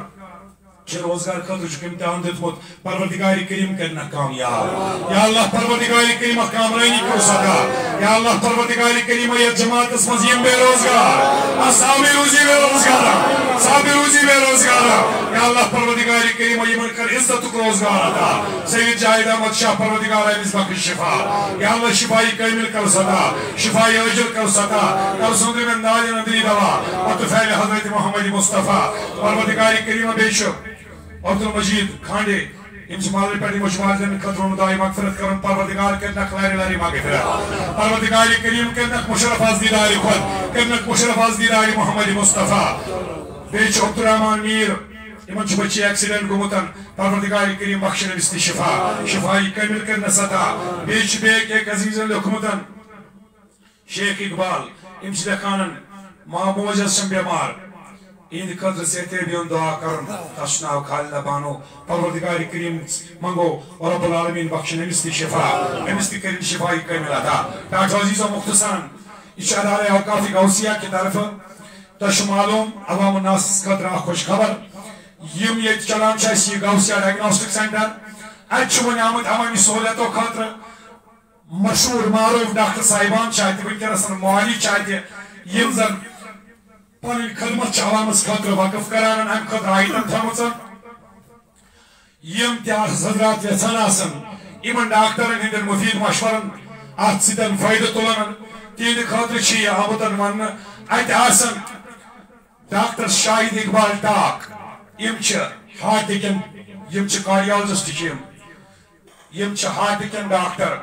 چھ روزگار خاطر چھ امتحان دیتمت پروردگار کریم کرنا کامیاب یا اللہ پروردگار کریم کامرانی کو سکا یا اللہ پروردگار کریم یہ جماعت اس مزیم بے روزگار اصحابی روزی بے روزگار صحابی روزی بے روزگار، یا اللہ پروردگار کریم یہ من کر عزت کو روزگار عطا، سید جاہد احمد شاہ پروردگار امیز بخش شفا، یا اللہ شفائی کامل کر صدا شفائی اجر کر صدا کر سندر من نالی ندری دوا وتفعل حضرت محمد مصطفیٰ پروردگار کریم بے شک، عبد المجید کھانڈے ان شمال پیٹی مشمال جن خطروں مدائی مغفرت کرن پروردگار کرنا خلائر لاری مغفرت پروردگار کریم کرنا مشرف از دیداری خود کرنا مشرف از دیداری محمد مصطفیٰ بیچ عبد الرحمن میر یمن چھ بچی ایکسیڈنٹ گومتن پروردگار کریم بخشن بستی شفا شفائی کامل کرنا ستا بیچ بیک ایک عزیزن لکھمتن شیخ اقبال ام چھ لکھانن ماں موجز بیمار این خاطر سہتے بیون دعا کرن تشناو خالدہ بانو پروردگار کریم منگو اور رب العالمین بخشن امس تی شفا امس تی کرن شفائی کامل عطا ڈاکٹر عزیز و مختصرن یہ ادارہ اوقاف غوثیہ کی طرف تش معلوم عوام الناس خاطر اخ خوش خبر یم یت چلان چھ اسی غوثیہ ڈائگنوسٹک سینٹر اتھ ون آمد عوامی سہولتو خاطر مشہور معروف ڈاکٹر صاحبان چاہتے ونکس معالی چاہتے یم زن پن خدمت عوامس خاطر وقف کران ام خاطر آیتن تھمژ یم تہ حضرات یژھان آسن یمن ڈاکٹرن ہندین مفید مشورن ات سن فائدہ تلان تہند خاطر یہ آمتن ون ات آسن ڈاکٹر شاہد اقبال ٹاک یم ہارٹ کن یم کارڈیالجسٹ یم ہارٹ کن ڈاکٹر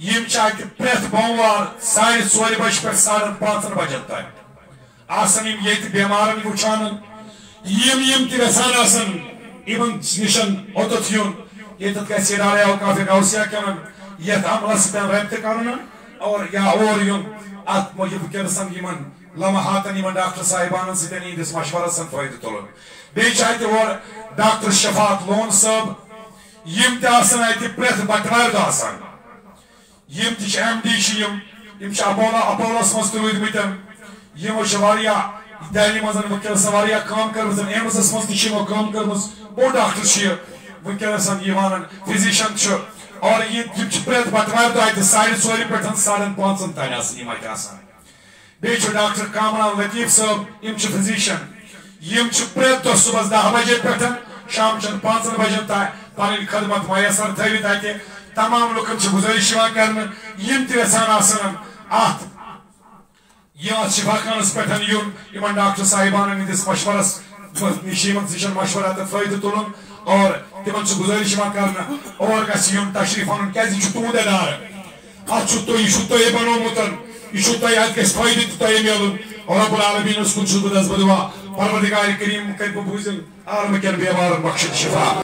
یم ات پریت بوموار ساڑھے ژور بج پہ ساڑھن پانچن بجن تک آسن یم یت بیمارن وچان یم یم تہ گژھان آسن یمن نشن اوتت یون یتت گژھِ ادارے اوقاف غوثیہ کرن یتھ عملس سۭتۍ رٲبطہٕ کرن اور یا اور یُن اتھ موجب ونکیٚنس یمن لمحاتن یمن ڈاکٹر صاحبان ستن یہندس مشورس سن فائدہ تلن بیچ اتہ اور ڈاکٹر شفاعت لون صاحب، یم تہ آسان اتہ پریت بٹوار دہ آسان یم تہ ایم ڈی یم یم اپولا اپولس مز تہ روٗدمٕتۍ یمو چھ واریاہ دہلی مز ونکس واریاہ کٲم کٔرمٕژ ایمسس مز تہ یمو کٲم کٔرمٕژ بوٚڑ ڈاکٹر چھ ونکس یوان فزیشن چھ اور یہ پریت بٹوار دہ اتہ ساڑھے ژورِ پٮ۪ٹھ ساڑن پانژن تام آسان یم اتہ آسان بیٚیہِ چھُ ڈاکٹر کامران لطیف صٲب یم چھِ فزیشن یم چھِ پرٛٮ۪تھ دۄہ صبحس دہ بجے پٮ۪ٹھ شام چن پانژن بجن تام پنٕنۍ خدمت میسر تھٲوِتھ اتہِ تمام لُکن چھِ گُزٲرِش یِوان ڈاکٹر صاحبانن ہٕنٛدِس مشورس نش یمن مشورہ تہٕ فٲیدٕ تُلُن اور تمن چھِ گُزٲرِش یِوان اور گژھِ یُن تشریف انُن کیازِ یہِ چھُ تُہُنٛد ادارٕ اتھ چھُ یہ تہ ات گھس فائدہ تو تہ ملن رب العالمین کن چھس بہٕ دعا پروردگار کریم کر بوزن؟ عالم کن بیمارن بخشن شفا۔